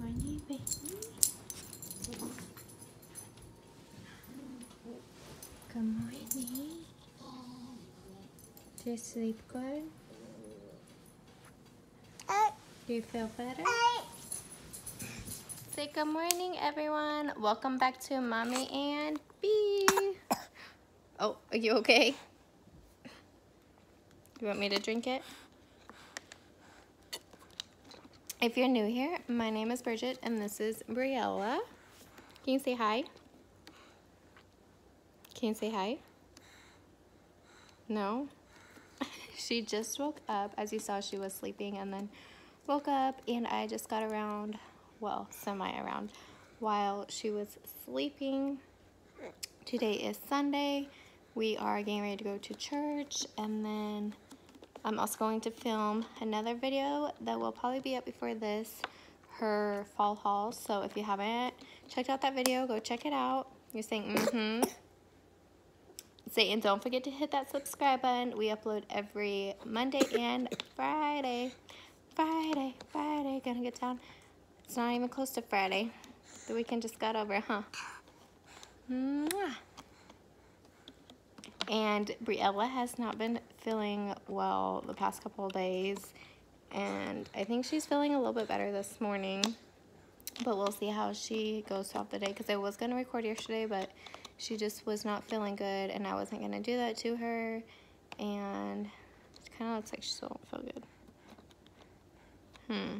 baby. Good morning. Do you sleep good? Do you feel better? Say good morning, everyone. Welcome back to Mommy and B. Oh, are you okay? You want me to drink it? If you're new here, my name is Bridget and this is Briella. Can you say hi? Can you say hi? No? she just woke up. As you saw, she was sleeping and then woke up and I just got around, well, semi around, while she was sleeping. Today is Sunday. We are getting ready to go to church and then I'm also going to film another video that will probably be up before this, her fall haul. So if you haven't checked out that video, go check it out. You're saying, mm-hmm. Say, and don't forget to hit that subscribe button. We upload every Monday and Friday. Friday, Friday, gonna get down. It's not even close to Friday. The weekend just got over, huh? Mwah. And Briella has not been feeling well the past couple days. And I think she's feeling a little bit better this morning. But we'll see how she goes throughout the day. Because I was going to record yesterday, but she just was not feeling good. And I wasn't going to do that to her. And it kind of looks like she still don't feel good. Hmm.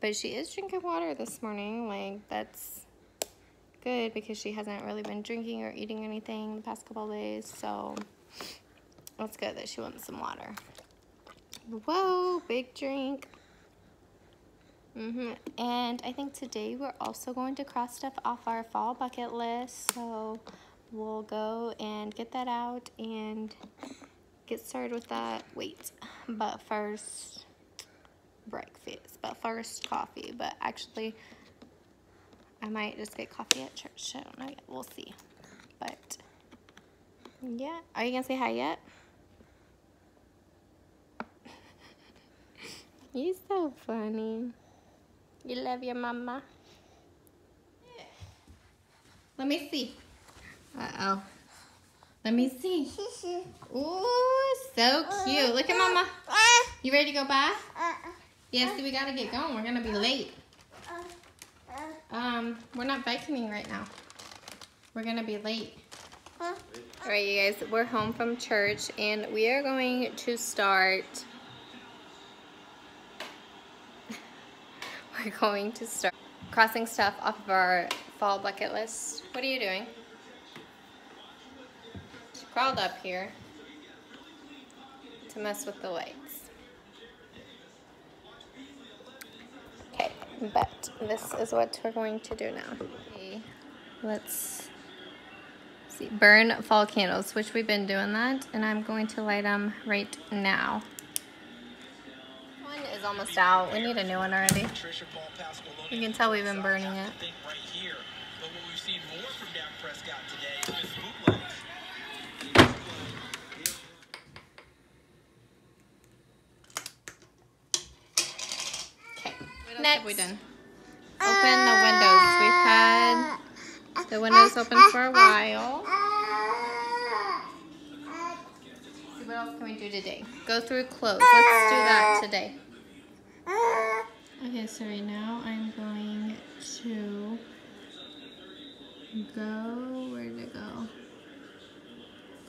But she is drinking water this morning. Like, that's good because she hasn't really been drinking or eating anything the past couple days. So that's good that she wants some water. Whoa, big drink. Mm -hmm. And I think today we're also going to cross stuff off our fall bucket list. So we'll go and get that out and get started with that. Wait, but first breakfast, but first coffee. But actually, I might just get coffee at church. I don't know yet. We'll see. But, yeah. Are you going to say hi yet? You're so funny. You love your mama? Let me see. Uh-oh. Let me see. Ooh, so cute. Look at mama. You ready to go by? Yes, we got to get going. We're going to be late. Um, we're not vacuuming right now. We're gonna be late. All right, you guys, we're home from church and we are going to start, we're going to start crossing stuff off of our fall bucket list. What are you doing? She crawled up here to mess with the lights. Okay, but this is what we're going to do now. Okay, let's see, burn fall candles, which we've been doing that, and I'm going to light them right now. Is almost out. We need a new one already. You can tell we've been burning it. Okay, Next. have we done? Open the windows. We've had the windows open for a while. What else can we do today? Go through clothes. Let's do that today. Ah. Okay, so right now I'm going to go, where did it go?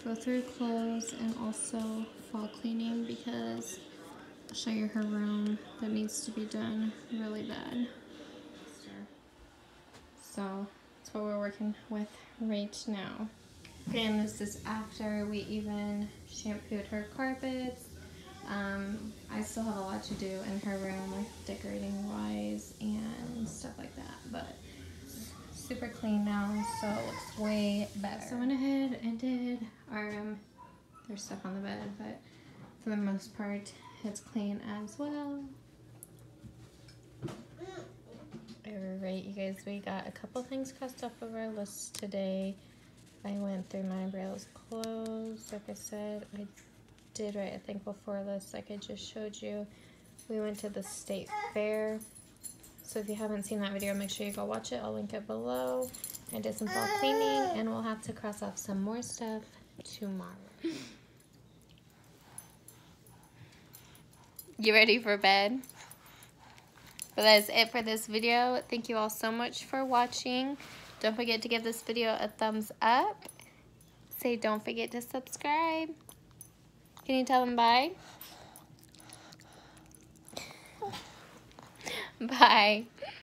Go through clothes and also fall cleaning because I'll show you her room that needs to be done really bad. So that's what we're working with right now. And this is after we even shampooed her carpets. Um, I still have a lot to do in her room, like decorating wise and stuff like that. But super clean now, so it looks way better. So I went ahead and did our, um, there's stuff on the bed, but for the most part, it's clean as well. Alright, you guys, we got a couple things crossed off of our list today. I went through my Briella's clothes. Like I said, I did write a thankful for list like I just showed you. We went to the state fair. So if you haven't seen that video, make sure you go watch it. I'll link it below. I did some fall cleaning and we'll have to cross off some more stuff tomorrow. You ready for bed? But that is it for this video. Thank you all so much for watching. Don't forget to give this video a thumbs up. Say don't forget to subscribe. Can you tell them bye? Bye.